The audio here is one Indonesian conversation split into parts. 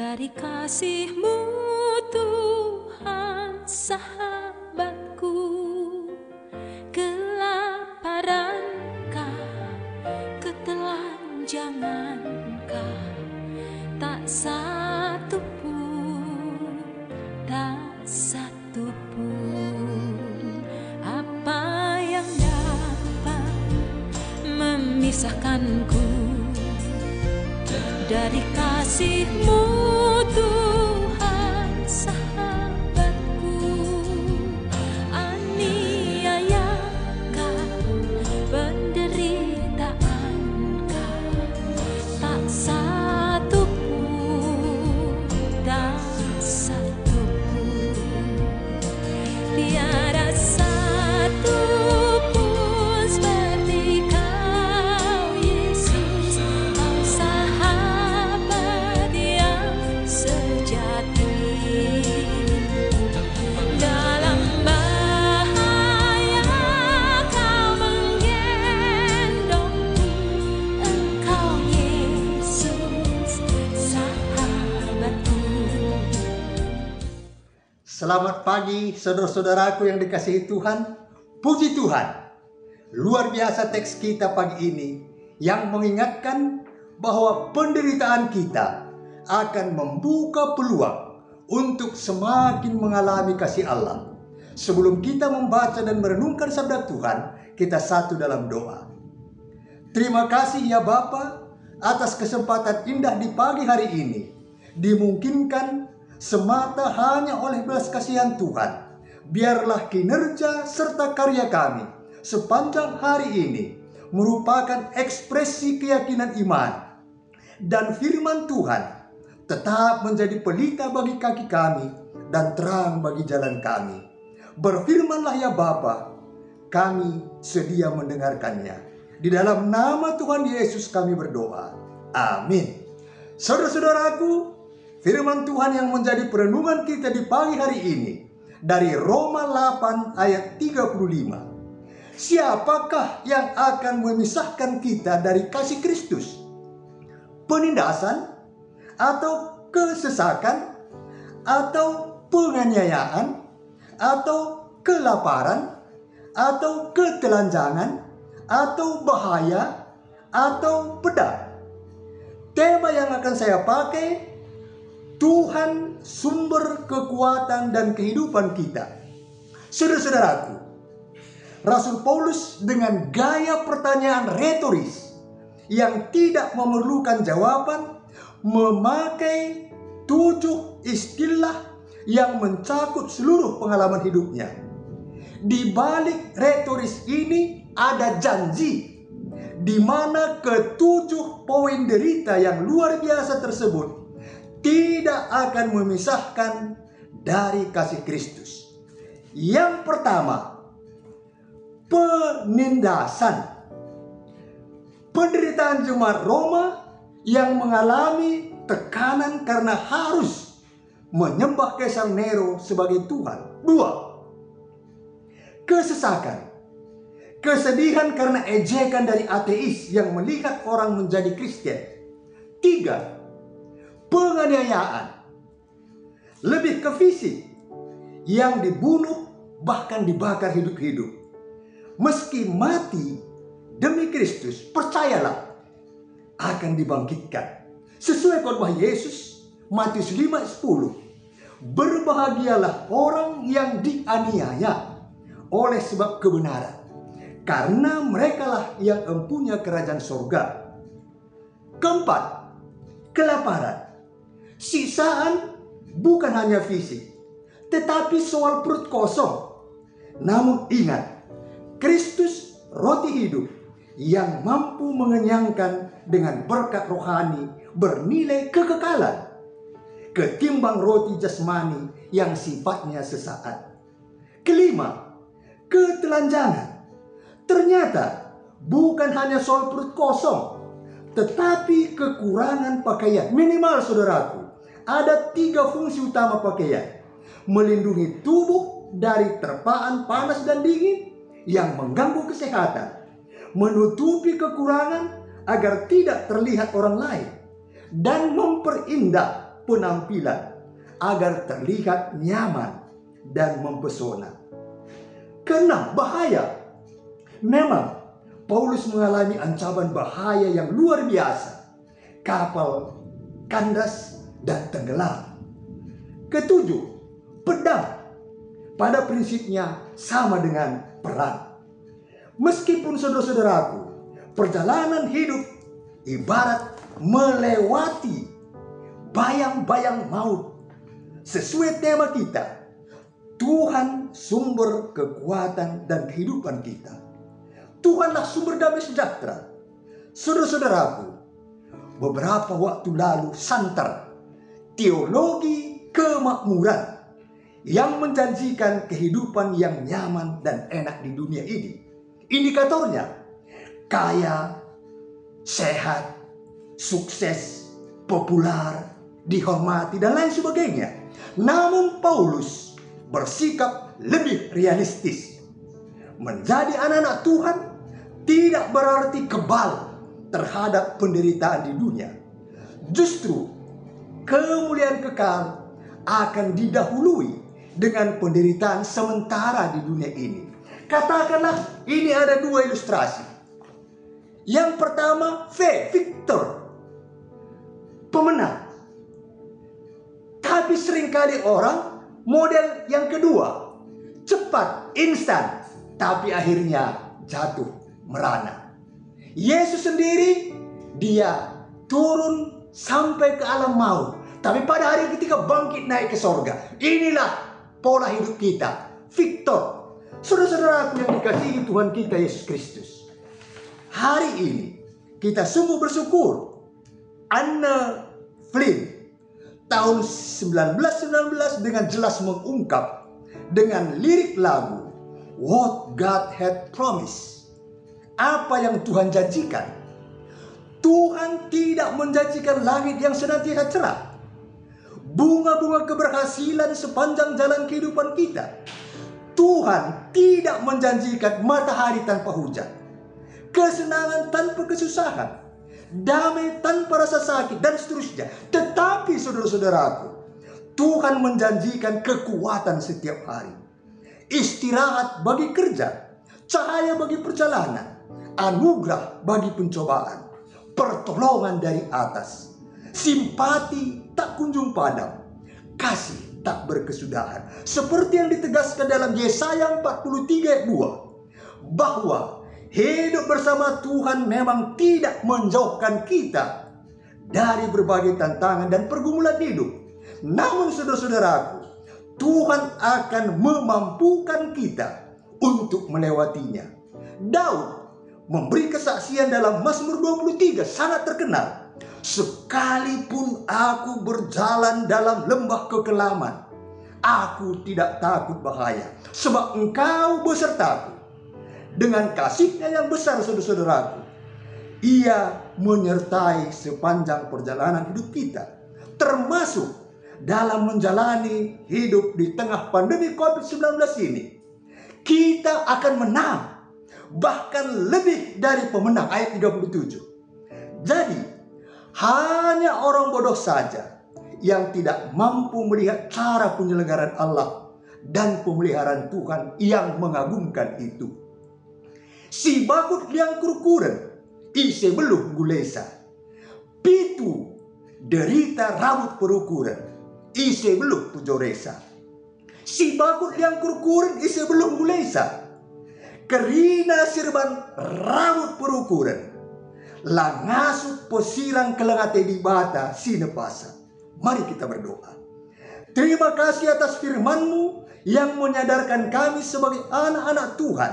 Dari kasihmu dari kasihmu Tuhan Selamat pagi saudara-saudaraku yang dikasihi Tuhan. Puji Tuhan. Luar biasa teks kita pagi ini yang mengingatkan bahwa penderitaan kita akan membuka peluang untuk semakin mengalami kasih Allah. Sebelum kita membaca dan merenungkan sabda Tuhan, kita satu dalam doa. Terima kasih ya Bapa atas kesempatan indah di pagi hari ini. Dimungkinkan semata hanya oleh belas kasihan Tuhan. Biarlah kinerja serta karya kami sepanjang hari ini merupakan ekspresi keyakinan iman dan firman Tuhan tetap menjadi pelita bagi kaki kami dan terang bagi jalan kami. Berfirmanlah ya Bapa, kami sedia mendengarkannya. Di dalam nama Tuhan Yesus kami berdoa. Amin. Saudara-saudaraku, firman Tuhan yang menjadi perenungan kita di pagi hari ini dari Roma 8 ayat 35. Siapakah yang akan memisahkan kita dari kasih Kristus? Penindasan atau kesesakan atau penganiayaan atau kelaparan atau ketelanjangan atau bahaya atau pedang. Tema yang akan saya pakai Tuhan sumber kekuatan dan kehidupan kita. Saudara-saudaraku, Rasul Paulus dengan gaya pertanyaan retoris yang tidak memerlukan jawaban memakai tujuh istilah yang mencakup seluruh pengalaman hidupnya. Di balik retoris ini ada janji di mana ketujuh poin derita yang luar biasa tersebut tidak akan memisahkan dari kasih Kristus. Yang pertama, penindasan. Penderitaan jemaat Roma yang mengalami tekanan karena harus menyembah Kaisar Nero sebagai Tuhan. Dua, kesesakan. Kesedihan karena ejekan dari ateis yang melihat orang menjadi Kristen. Tiga, penganiayaan. Lebih ke fisik. Yang dibunuh bahkan dibakar hidup-hidup. Meski mati demi Kristus, percayalah akan dibangkitkan. Sesuai khotbah Yesus, Matius 5:10. Berbahagialah orang yang dianiaya oleh sebab kebenaran karena merekalah yang empunya kerajaan sorga. Keempat, kelaparan. Sisaan bukan hanya fisik, tetapi soal perut kosong. Namun ingat, Kristus roti hidup yang mampu mengenyangkan dengan berkat rohani bernilai kekekalan ketimbang roti jasmani yang sifatnya sesaat. Kelima, ketelanjangan. Ternyata bukan hanya soal perut kosong, tetapi kekurangan pakaian. Minimal saudaraku, ada tiga fungsi utama pakaian. Melindungi tubuh dari terpaan panas dan dingin yang mengganggu kesehatan. Menutupi kekurangan agar tidak terlihat orang lain. Dan memperindah penampilan agar terlihat nyaman dan mempesona. Keenam, bahaya. Memang Paulus mengalami ancaman bahaya yang luar biasa. Kapal kandas dan tenggelam. Ketujuh, pedang. Pada prinsipnya sama dengan perang. Meskipun saudara-saudaraku, perjalanan hidup ibarat melewati bayang-bayang maut. Sesuai tema kita, Tuhan sumber kekuatan dan kehidupan kita. Tuhanlah sumber damai sejahtera. Saudara-saudaraku, beberapa waktu lalu santer teologi kemakmuran yang menjanjikan kehidupan yang nyaman dan enak di dunia ini. Indikatornya kaya, sehat, sukses, populer, dihormati dan lain sebagainya. Namun Paulus bersikap lebih realistis. Menjadi anak-anak Tuhan tidak berarti kebal terhadap penderitaan di dunia. Justru kemuliaan kekal akan didahului dengan penderitaan sementara di dunia ini. Katakanlah ini ada dua ilustrasi. Yang pertama, V, Victor. Pemenang. Tapi sering kali orang model yang kedua. Cepat, instan. Tapi akhirnya jatuh, merana. Yesus sendiri, dia turun sampai ke alam maut. Tapi pada hari ketika bangkit naik ke sorga. Inilah pola hidup kita. Victor. Saudara-saudaraku yang dikasihi Tuhan kita Yesus Kristus. Hari ini kita sungguh bersyukur Anna Flynn tahun 1919 dengan jelas mengungkap dengan lirik lagu What God Had Promised. Apa yang Tuhan janjikan. Tuhan tidak menjanjikan langit yang senantiasa cerah. Bunga-bunga keberhasilan sepanjang jalan kehidupan kita. Tuhan tidak menjanjikan matahari tanpa hujan. Kesenangan tanpa kesusahan. Damai tanpa rasa sakit dan seterusnya. Tetapi saudara-saudaraku, Tuhan menjanjikan kekuatan setiap hari. Istirahat bagi kerja, cahaya bagi perjalanan, anugerah bagi pencobaan, pertolongan dari atas, simpati tak kunjung padam, kasih tak berkesudahan. Seperti yang ditegaskan dalam Yesaya 43 ayat 2 bahwa hidup bersama Tuhan memang tidak menjauhkan kita dari berbagai tantangan dan pergumulan hidup. Namun saudara-saudaraku, Tuhan akan memampukan kita untuk melewatinya. Daud memberi kesaksian dalam Mazmur 23 sangat terkenal. Sekalipun aku berjalan dalam lembah kekelaman, aku tidak takut bahaya, sebab engkau besertaku. Dengan kasihnya yang besar saudara-saudaraku, ia menyertai sepanjang perjalanan hidup kita, termasuk dalam menjalani hidup di tengah pandemi COVID-19 ini, kita akan menang. Bahkan lebih dari pemenang ayat 37. Jadi, hanya orang bodoh saja yang tidak mampu melihat cara penyelenggaraan Allah dan pemeliharaan Tuhan yang mengagumkan itu. Si bakut yang kurukuran, ise beluh gulesa. Pitu derita rambut perukuran ise belum pujoresa. Si bakut yang kurkuren ise belum gulesa. Kerina sirban rambut perukuran. Langasuk posirang kelengate di bata sinepasa. Mari kita berdoa. Terima kasih atas firmanmu yang menyadarkan kami sebagai anak-anak Tuhan.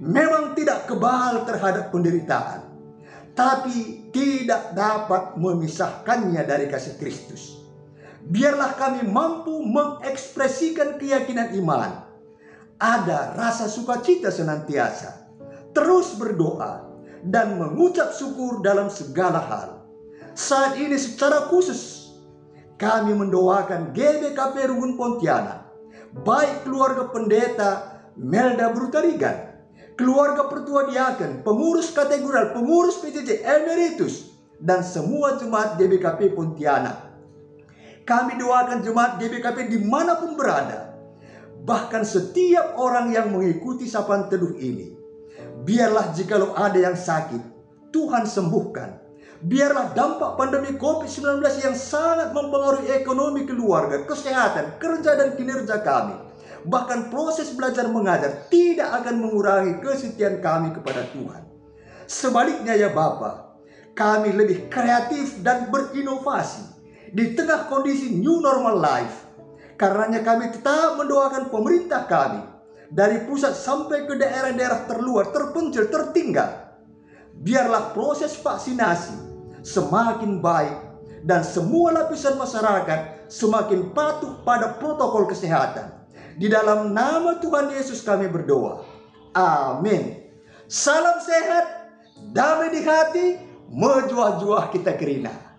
Memang tidak kebal terhadap penderitaan. Tapi tidak dapat memisahkannya dari kasih Kristus biarlah kami mampu mengekspresikan keyakinan iman. Ada rasa sukacita senantiasa, terus berdoa, dan mengucap syukur dalam segala hal. Saat ini secara khusus, kami mendoakan GBKP Rugun Pontianak, baik keluarga pendeta Melda Brutarigan, keluarga pertua diaken, pengurus kategorial, pengurus PJJ emeritus, dan semua jemaat GBKP Pontianak Kami doakan jemaat GBKP di mana pun berada. Bahkan setiap orang yang mengikuti sapaan teduh ini. Biarlah jikalau ada yang sakit, Tuhan sembuhkan. Biarlah dampak pandemi COVID-19 yang sangat mempengaruhi ekonomi keluarga, kesehatan, kerja dan kinerja kami. Bahkan proses belajar mengajar tidak akan mengurangi kesetiaan kami kepada Tuhan. Sebaliknya ya Bapak, kami lebih kreatif dan berinovasi di tengah kondisi new normal life. Karenanya kami tetap mendoakan pemerintah kami dari pusat sampai ke daerah-daerah terluar, terpencil, tertinggal. Biarlah proses vaksinasi semakin baik dan semua lapisan masyarakat semakin patuh pada protokol kesehatan. Di dalam nama Tuhan Yesus kami berdoa. Amin. Salam sehat, damai di hati, mejuah-juah kita kerina.